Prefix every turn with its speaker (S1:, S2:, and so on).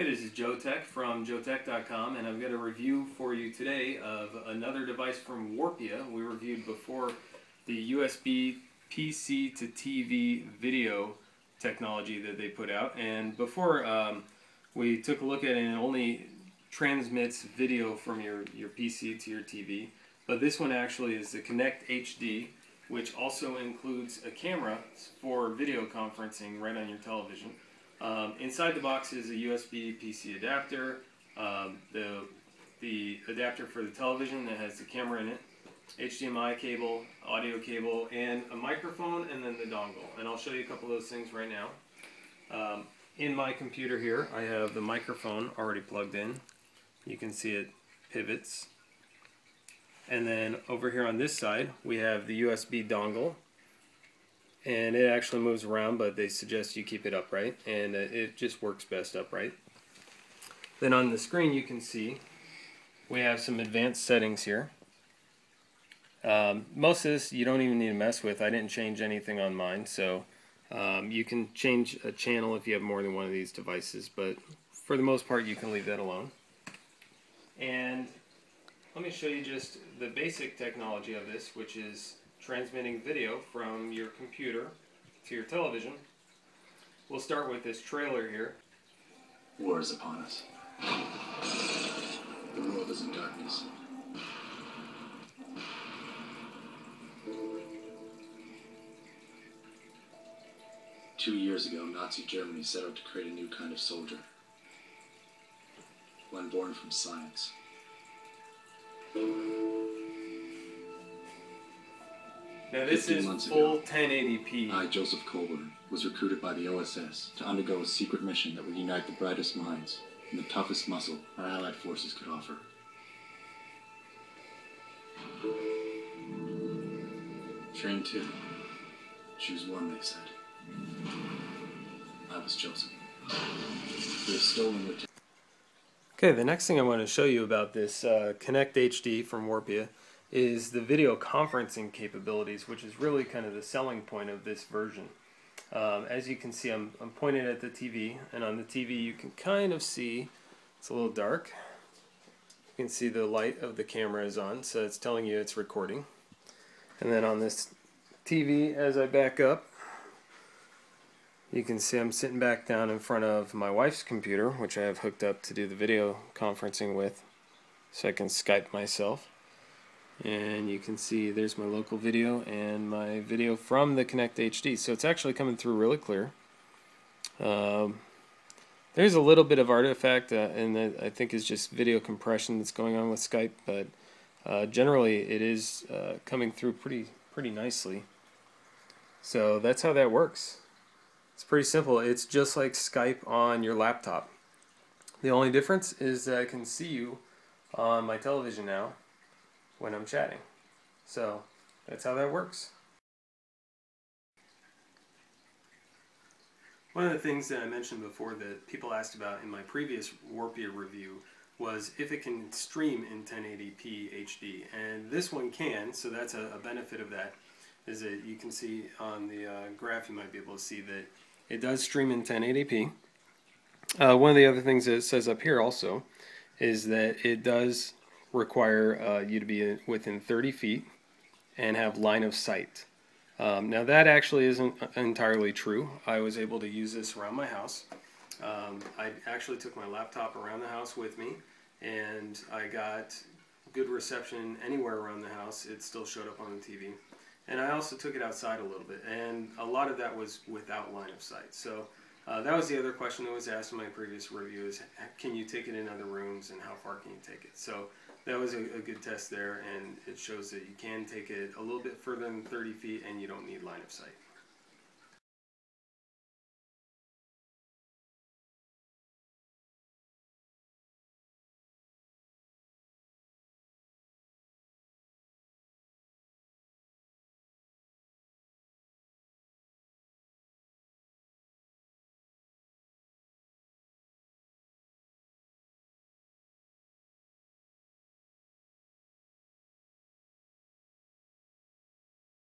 S1: Hey, this is Joe Tech from joetech.com, and I've got a review for you today of another device from Warpia. We reviewed before the USB PC to TV video technology that they put out, and before um, we took a look at it, and it only transmits video from your, your PC to your TV, but this one actually is the Connect HD, which also includes a camera for video conferencing right on your television. Um, inside the box is a USB PC adapter, um, the, the adapter for the television that has the camera in it, HDMI cable, audio cable, and a microphone, and then the dongle. And I'll show you a couple of those things right now. Um, in my computer here, I have the microphone already plugged in. You can see it pivots. And then over here on this side, we have the USB dongle and it actually moves around but they suggest you keep it upright and uh, it just works best upright. Then on the screen you can see we have some advanced settings here. Um, most of this you don't even need to mess with. I didn't change anything on mine so um, you can change a channel if you have more than one of these devices but for the most part you can leave that alone. And let me show you just the basic technology of this which is transmitting video from your computer to your television. We'll start with this trailer here.
S2: War is upon us. The world is in darkness. Two years ago, Nazi Germany set out to create a new kind of soldier. One born from science.
S1: Now this is full ago, 1080p.
S2: I, Joseph Colburn, was recruited by the OSS to undergo a secret mission that would unite the brightest minds and the toughest muscle our Allied forces could offer. Train two. Choose one, they said. I was chosen. We have stolen the.
S1: Okay, the next thing I want to show you about this uh, Connect HD from Warpia is the video conferencing capabilities, which is really kind of the selling point of this version. Um, as you can see, I'm, I'm pointing at the TV, and on the TV you can kind of see, it's a little dark, you can see the light of the camera is on, so it's telling you it's recording. And then on this TV, as I back up, you can see I'm sitting back down in front of my wife's computer, which I have hooked up to do the video conferencing with, so I can Skype myself and you can see there's my local video and my video from the Connect HD so it's actually coming through really clear. Um, there's a little bit of artifact uh, and I think is just video compression that's going on with Skype but uh, generally it is uh, coming through pretty pretty nicely. So that's how that works. It's pretty simple. It's just like Skype on your laptop. The only difference is that I can see you on my television now when I'm chatting. So that's how that works. One of the things that I mentioned before that people asked about in my previous Warpia review was if it can stream in 1080p HD. And this one can, so that's a, a benefit of that, is that you can see on the uh, graph, you might be able to see that it does stream in 1080p. Uh, one of the other things that it says up here also is that it does require uh, you to be within 30 feet and have line of sight. Um, now that actually isn't entirely true. I was able to use this around my house. Um, I actually took my laptop around the house with me and I got good reception anywhere around the house. It still showed up on the TV. And I also took it outside a little bit and a lot of that was without line of sight. So uh, that was the other question that was asked in my previous review is can you take it in other rooms and how far can you take it? So that was a, a, good test there and it shows that you can take it a little bit further than 30 feet and you don't need line of sight.